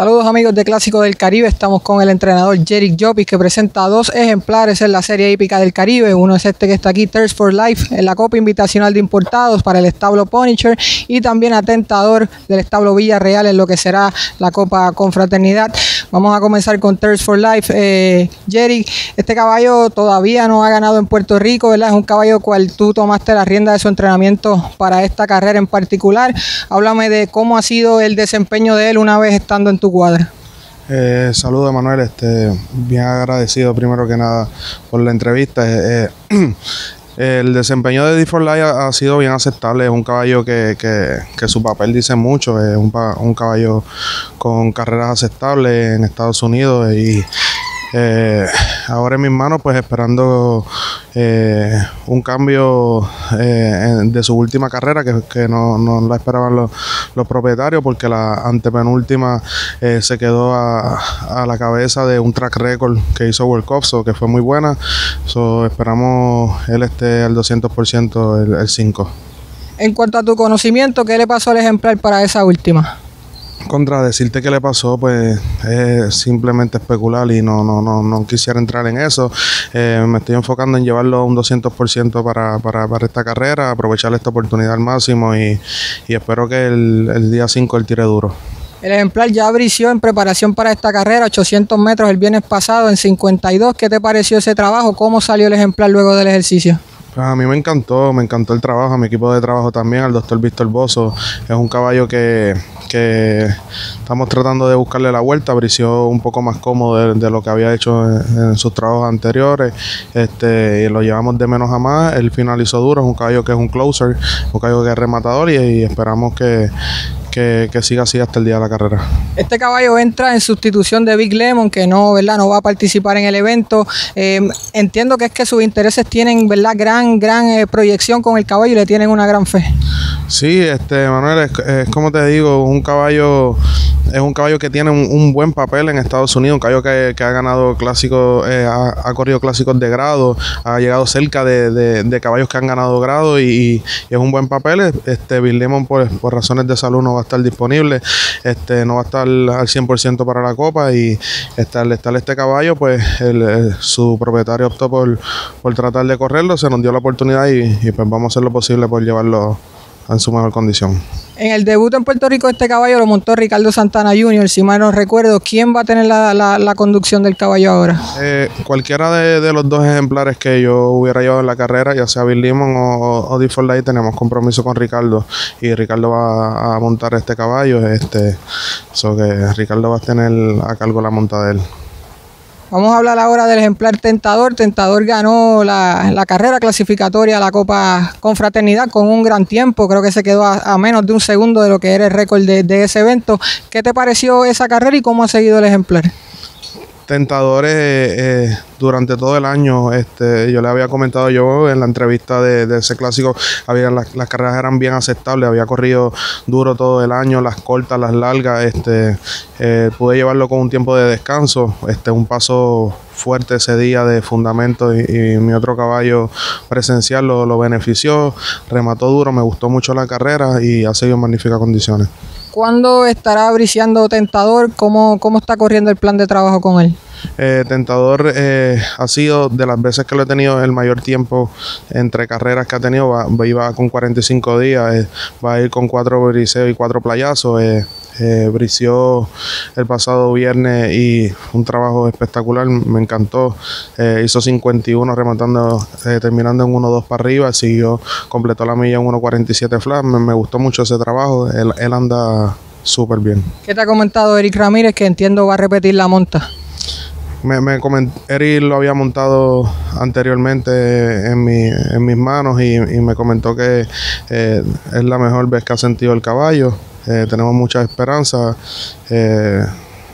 Saludos amigos de Clásico del Caribe, estamos con el entrenador Jerick Jopis que presenta dos ejemplares en la serie hípica del Caribe. Uno es este que está aquí, Thirst for Life, en la Copa Invitacional de Importados para el establo Punisher y también Atentador del establo Villarreal en lo que será la Copa Confraternidad. Vamos a comenzar con Thirst for Life. Eh, Jerry, este caballo todavía no ha ganado en Puerto Rico, ¿verdad? Es un caballo cual tú tomaste la rienda de su entrenamiento para esta carrera en particular. Háblame de cómo ha sido el desempeño de él una vez estando en tu cuadra. Eh, saludos, Manuel. Este, bien agradecido primero que nada por la entrevista. Eh, eh, el desempeño de D4 ha, sido bien aceptable. Es un caballo que, su papel dice mucho. Es un, un, caballo con carreras aceptables en Estados Unidos y eh, ahora en mis manos, pues esperando eh, un cambio eh, de su última carrera, que, no, no, la esperaban los, propietarios, porque la antepenúltima se quedó a, la cabeza de un track record que hizo World Cup, que fue muy buena. So, esperamos él esté al 200% el, el 5. En cuanto a tu conocimiento, ¿qué le pasó al ejemplar para esa última? Contra decirte qué le pasó, pues es simplemente especular y no, no, no, no quisiera entrar en eso. Eh, me estoy enfocando en llevarlo un 200% para, para, para esta carrera, aprovechar esta oportunidad al máximo y, espero que el, el día 5 él tire duro. El ejemplar ya abrició en preparación para esta carrera, 800 metros el viernes pasado en 52. ¿Qué te pareció ese trabajo? ¿Cómo salió el ejemplar luego del ejercicio? Pues a mí me encantó, me encantó el trabajo, a mi equipo de trabajo también, al doctor Víctor Bozo. Es un caballo que, estamos tratando de buscarle la vuelta, abrió un poco más cómodo de, lo que había hecho en, sus trabajos anteriores. Este, y lo llevamos de menos a más. Él finalizó duro, es un caballo que es un closer, un caballo que es rematador y esperamos que, que, siga así hasta el día de la carrera. Este caballo entra en sustitución de Big Lemon, que no, ¿verdad? no va a participar en el evento. Eh, entiendo que es que sus intereses tienen ¿verdad? gran, gran eh, proyección con el caballo y le tienen una gran fe. Sí, este Manuel, es, como te digo, un caballo es un caballo que tiene un, buen papel en Estados Unidos, un caballo que, ha ganado clásicos, eh, ha, corrido clásicos de grado, ha llegado cerca de, caballos que han ganado grado y, es un buen papel. Este Bill Lemon por, por razones de salud no va a estar disponible, este no va a estar al 100% para la copa y al estar este caballo, pues su propietario optó por, por tratar de correrlo, se nos dio la oportunidad y, y pues vamos a hacer lo posible por llevarlo en su mejor condición. En el debut en Puerto Rico este caballo lo montó Ricardo Santana Jr., si mal no recuerdo. ¿Quién va a tener la, conducción del caballo ahora? Eh, cualquiera de, los dos ejemplares que yo hubiera llevado en la carrera, ya sea Bill Limon o, o Light, tenemos compromiso con Ricardo y Ricardo va a montar este caballo. Este, so que Ricardo va a tener a cargo la monta de él. Vamos a hablar ahora del ejemplar Tentador. Tentador ganó la, carrera clasificatoria a la Copa Confraternidad con un gran tiempo. Creo que se quedó a, menos de un segundo de lo que era el récord de, de ese evento. ¿Qué te pareció esa carrera y cómo ha seguido el ejemplar? Tentadores eh, durante todo el año. Este, yo le había comentado yo en la entrevista de, ese clásico, había, las, carreras eran bien aceptables, había corrido duro todo el año, las cortas, las largas. Este, eh, pude llevarlo con un tiempo de descanso, este, un paso fuerte ese día de fundamento y, mi otro caballo presencial lo, lo benefició, remató duro, me gustó mucho la carrera y ha seguido en magníficas condiciones. ¿Cuándo estará briciando Tentador? ¿Cómo, ¿Cómo está corriendo el plan de trabajo con él? Eh, Tentador eh, ha sido de las veces que lo he tenido el mayor tiempo entre carreras que ha tenido. Va, iba con 45 días, eh, va a ir con cuatro briseos y cuatro playazos. Brició el pasado viernes y un trabajo espectacular, me encantó. hizo 51 rematando, terminando en 1-2 para arriba, siguió, completó la milla en 1.47 flat. Me, me, gustó mucho ese trabajo, él, él anda súper bien. ¿Qué te ha comentado Eric Ramírez que entiendo va a repetir la monta? me, me Eric lo había montado anteriormente en, mi, en mis manos y, me comentó que eh, es la mejor vez que ha sentido el caballo. Eh, tenemos mucha esperanza. Eh,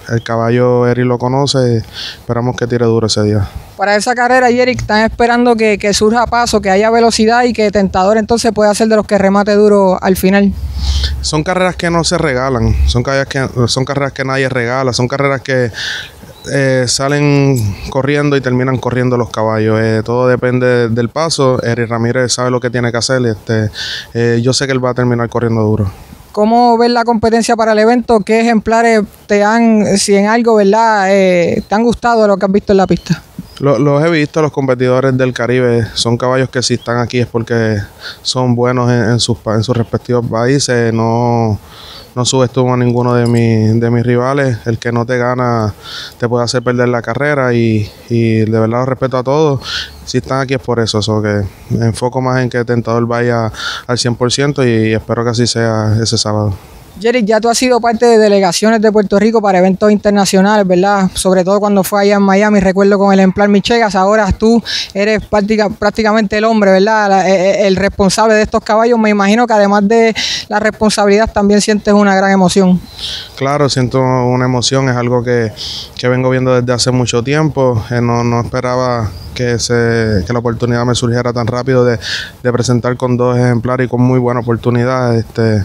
el caballo Eric lo conoce, esperamos que tire duro ese día. Para esa carrera, Eric, están esperando que, que, surja paso, que haya velocidad y que Tentador entonces pueda ser de los que remate duro al final. Son carreras que no se regalan, son carreras que, son carreras que nadie regala, son carreras que eh, salen corriendo y terminan corriendo los caballos. Eh, todo depende del paso. Eric Ramírez sabe lo que tiene que hacer. Este, eh, yo sé que él va a terminar corriendo duro. ¿Cómo ves la competencia para el evento? ¿Qué ejemplares te han, si en algo, verdad, eh, te han gustado lo que has visto en la pista? los he visto, los competidores del Caribe son caballos que si están aquí es porque son buenos en, sus, respectivos países, no, no subestimo a ninguno de, de mis rivales, el que no te gana te puede hacer perder la carrera y, y de verdad lo respeto a todos, si están aquí es por eso, eso que me enfoco más en que el tentador vaya al 100% y espero que así sea ese sábado. Jerry, ya tú has sido parte de delegaciones de Puerto Rico para eventos internacionales, ¿verdad? Sobre todo cuando fue allá en Miami, recuerdo con el ejemplar Michegas, ahora tú eres prácticamente el hombre, ¿verdad? E, e, el responsable de estos caballos. Me imagino que además de la responsabilidad también sientes una gran emoción. Claro, siento una emoción, es algo que, vengo viendo desde hace mucho tiempo. Eh, no, no esperaba que, se, que la oportunidad me surgiera tan rápido de, presentar con dos ejemplares y con muy buena oportunidad. Este, de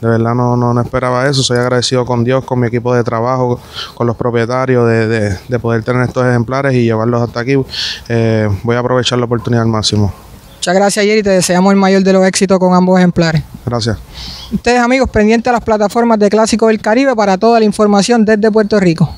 verdad no, no, esperaba eso. Soy agradecido con Dios, con mi equipo de trabajo, con los propietarios de, de, poder tener estos ejemplares y llevarlos hasta aquí. Eh, voy a aprovechar la oportunidad al máximo. Muchas gracias, Jerry. Te deseamos el mayor de los éxitos con ambos ejemplares. Gracias. Ustedes, amigos, pendientes a las plataformas de Clásico del Caribe para toda la información desde Puerto Rico.